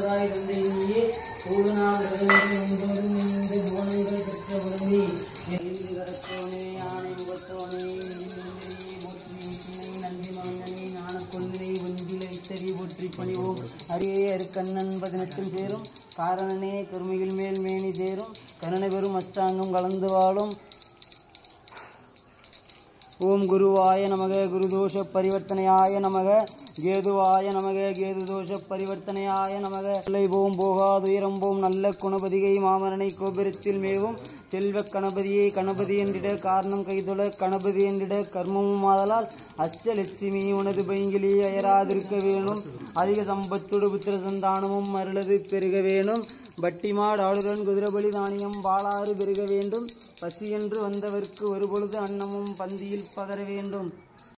தாய் தந்தை நீயே கூடுநாள் உங்களோடும் இந்த குணங்கள் பெற்ற உடனே எழுந்து யானை முகத்தோனே பணிவோம். அரியே அருக்கண்ணன் பதினெட்டும் சேரும். காரணனே கருமையில் மேல் மேனி சேரும். கருணை பெரும் அச்சாங்கம் கலந்து வாழும். ஓம் குருவாய நமக குருதோஷ பரிவர்த்தனையாய நமக. கேதுவாய நமக கேதுதோஷ பரிவர்த்தனையாய நமக. இல்லை போம் போகாதுயரம் போம் நல்ல குணபதிகை மாமரனை கோபுரத்தில் மேவும். செல்வ கணபதியை கணபதி என்றிட காரணம் கைதொழ கணபதி என்றிட கர்மமும் ஆதலால் அஷ்டலட்சுமி உனது பைங்கிலி அயராதிருக்க வேணும். அதிக சம்பத்தோடு புத்திர சந்தானமும் அருளது பெருக வேணும். பட்டிமாடு ஆளுடன் குதிரபலி தானியம் பாலாறு பெருக வேணும் பசி என்று வந்தவர்க்கு ஒரு பொழுது அன்னமும் பந்தியில் பகர வேண்டும்.